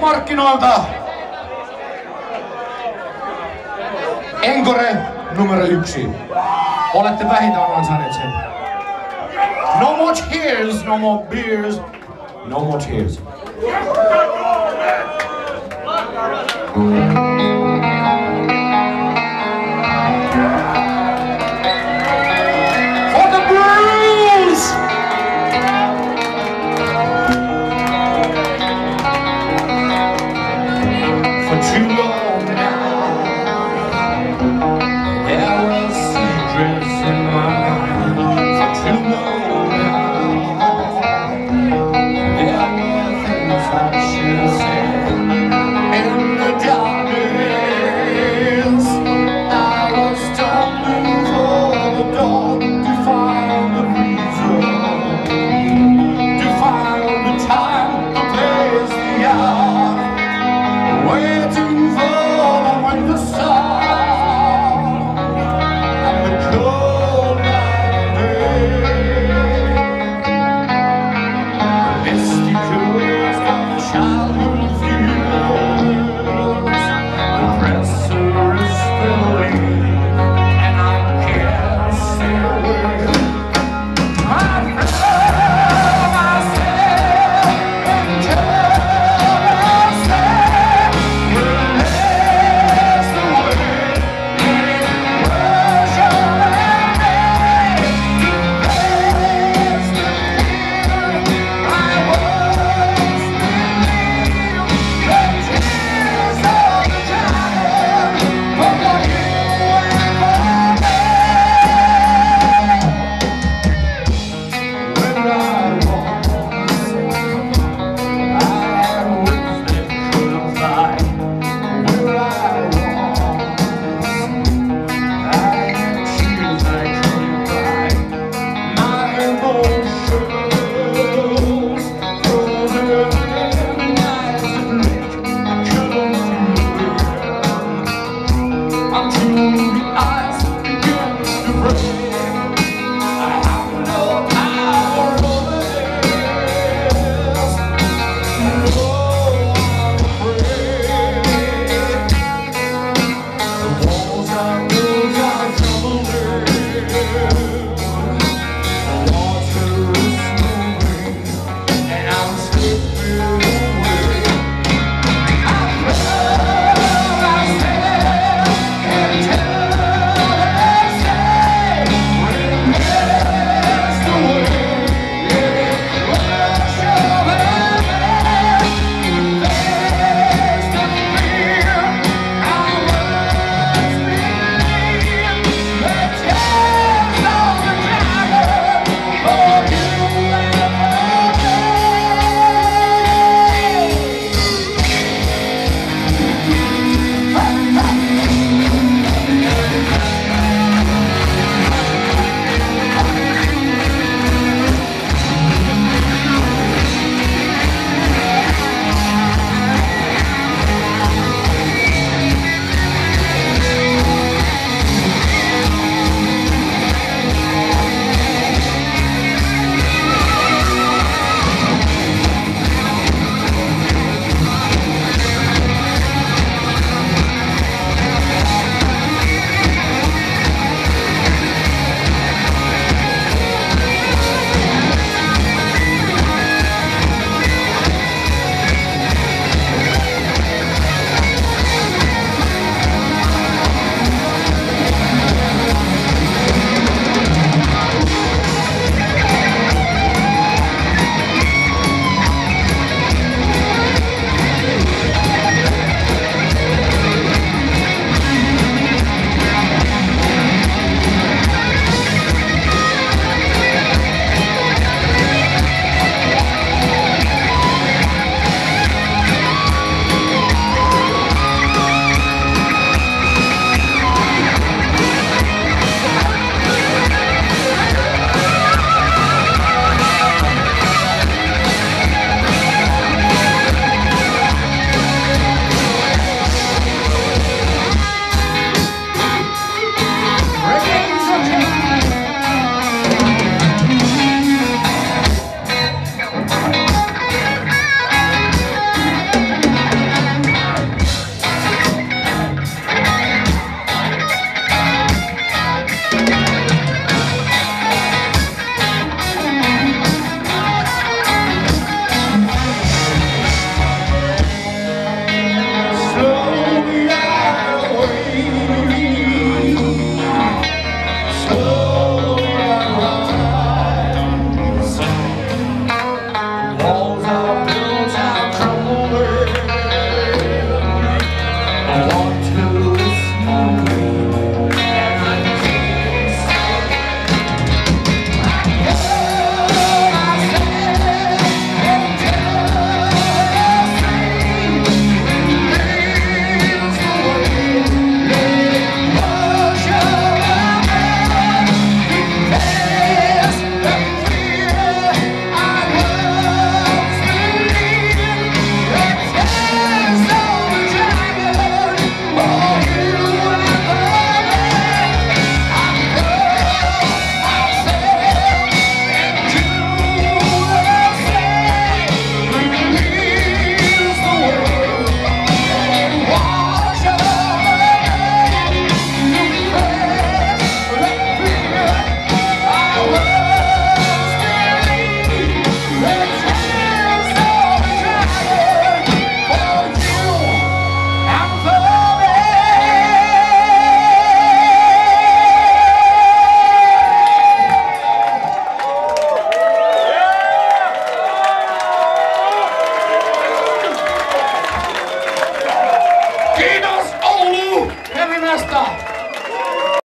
markkinoilta Encore numero yksi. Olette vähintään ansainneet sen. No more tears, no more beers, no more tears. For the For too long now, there were secrets in my mind. For too long now, there were things I I'm truly eyes, you, you